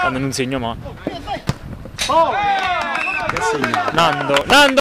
Quando non segno ma. Oh! Nando, Nando!